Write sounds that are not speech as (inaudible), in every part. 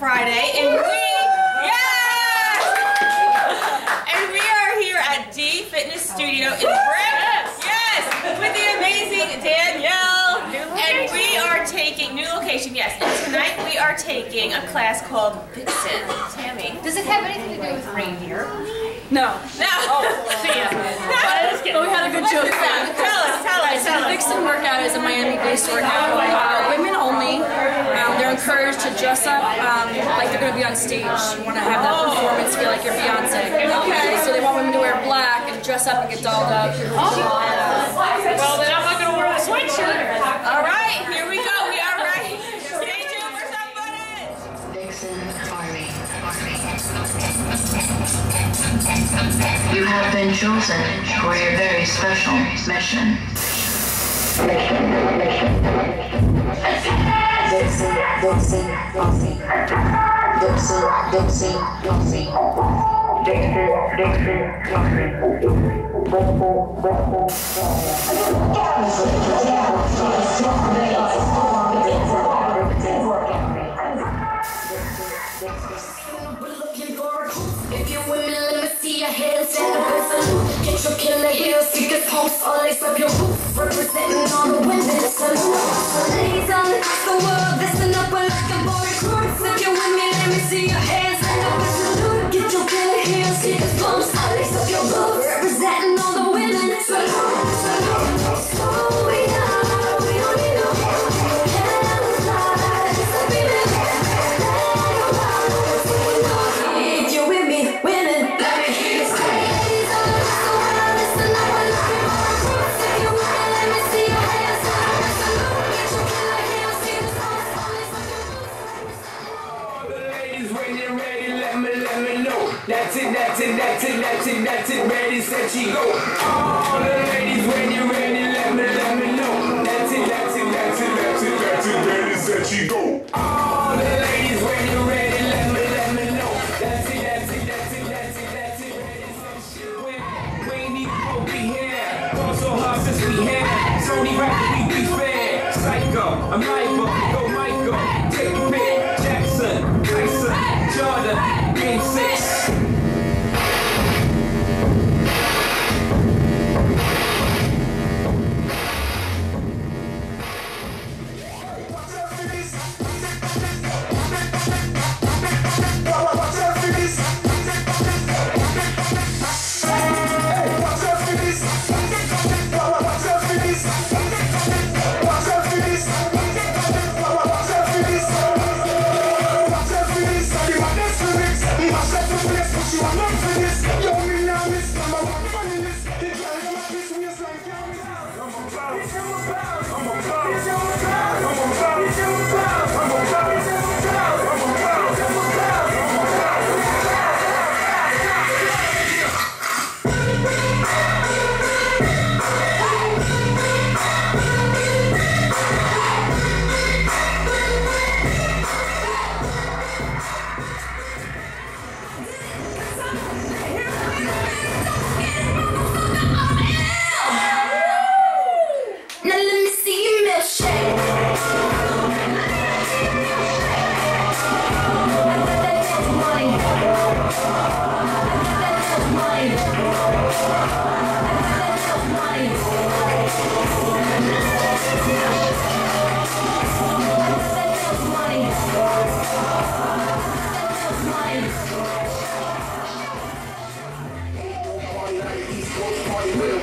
Friday, and we, yes! And we are here at D Fitness Studio in Brick, yes, with the amazing Danielle. And we are taking, new location, yes, and tonight we are taking a class called Vixen. Tammy. Does it have anything to do with reindeer? No. No. (laughs) Oh, See ya. But we had a good joke. Tell us, tell us, So tell the. Vixen workout is a Miami-based workout. Uh, women only. Um, they're encouraged to dress up um, like they're going to be on stage. You want to have that performance, feel like you're Beyonce. Okay. So they want women to wear black and dress up and get dolled up. Well, then I'm not gonna wear the sweatshirt. All right, here we go. We are ready. Stay tuned for some footage. Vixen Army. You have been chosen for your very special mission. Vixen, Vixen, Bossy. Vixen, Vixen, Bossy. Vixen, Vixen, If you're women, let me see your hands up and salute. Get your killer heels, speakers, pumps, all lace up your boots. Representing all the women, salute. Ladies all across the see. Get your killer heels, speakers, pumps, all lace up your boots. Ladies, you're ready, let me, let me know. That's it, that's it, that's it, that's it, that's it, ready, set, she go. All the ladies, when you're ready, let me, let me know. That's it, that's it, that's it, that's it, that's it, ready, set, she go. Quem sei Now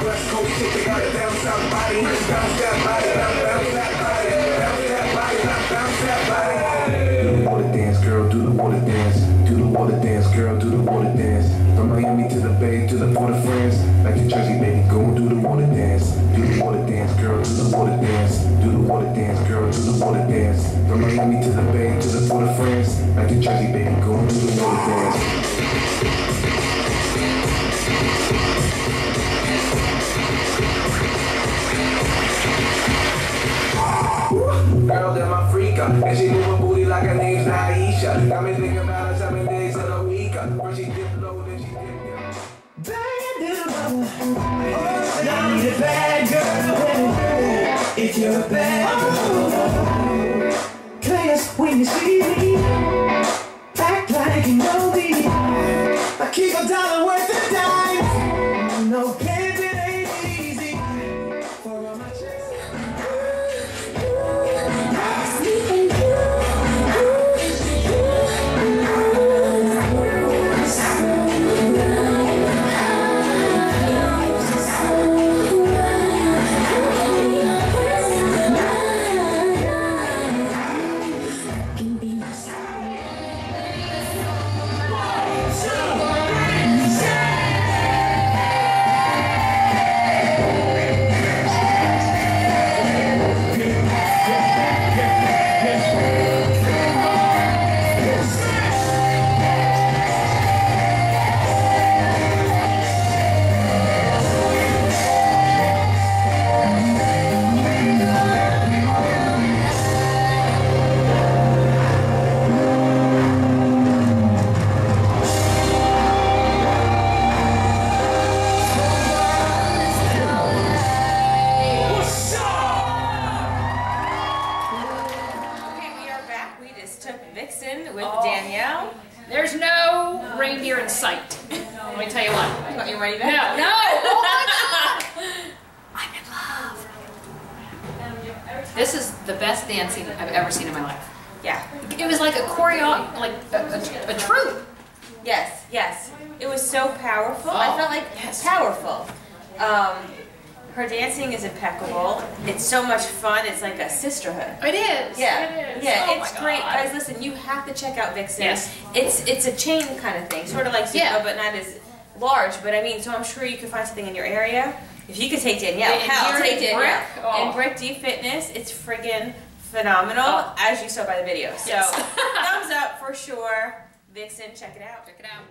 Do the water dance, girl, do the water dance. Do the water dance, girl, do the water dance. From Miami to the Bay to the Port France. Like the Jersey, baby, go and do the water dance. Do the water dance, girl, do the water dance. Do the water dance, girl, do the water dance. From Miami to the Bay to the Port of France. Like the Jersey, baby, go and do the water dance. And she moving booty like her name's Aisha. Got me thinking about her seven days of the week. First she dip low, then she dip down. I need a bad girl. If you're a bad girl, class when you see Vixen with Danielle. There's no reindeer in sight. Let me tell you what. You want your money No, back? (laughs) no. Oh. I'm in love. This is the best dancing I've ever seen in my life. Yeah. It was like a choreo, like a, a, a troupe. Yes, yes. It was so powerful. I Oh, felt like yes. powerful. Um, her dancing is impeccable. It's so much fun. It's like a sisterhood. It is. Yeah, It is. yeah, Oh it's great, guys. Listen, you have to check out Vixen. Yes. it's it's a chain kind of thing, sort of like Zumba, Yeah. but not as large. But I mean, so I'm sure you could find something in your area. If you could take Danielle, hell, here take in Danielle. Brick, oh. And Brick D Fitness, it's friggin' phenomenal, Oh. as you saw by the video. So Yes. (laughs) thumbs up for sure. Vixen, check it out. Check it out.